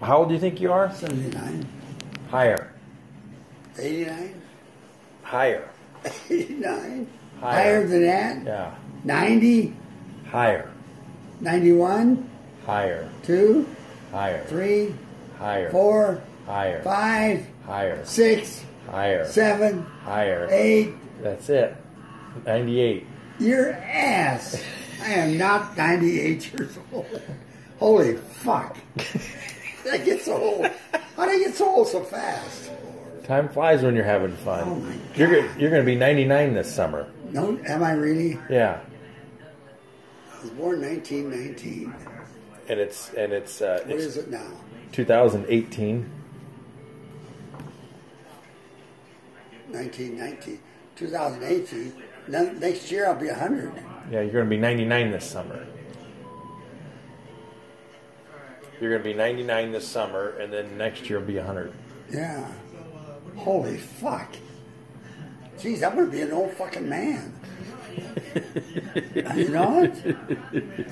How old do you think you are? 79, Higher. 89, Higher. 89. Higher. Higher than that? Yeah. 90, Higher. 91, Higher. 2, Higher. 3, Higher. 4, Higher. 5, Higher. 6, Higher. 7, Higher. 8. That's it. 98. Your ass. I am not 98 years old. Holy fuck. I get so old. How do I get so old so fast? Time flies when you're having fun. Oh my You're you're going to be 99 this summer. No, am I really? Yeah. I was born 1919. And it's and it's uh, What it's is it now? 2018. 1919. 2018. Next year I'll be 100. Yeah, you're going to be 99 this summer. You're going to be 99 this summer, and then next year will be 100. Yeah. Holy fuck. Jeez, I'm going to be an old fucking man. you know it?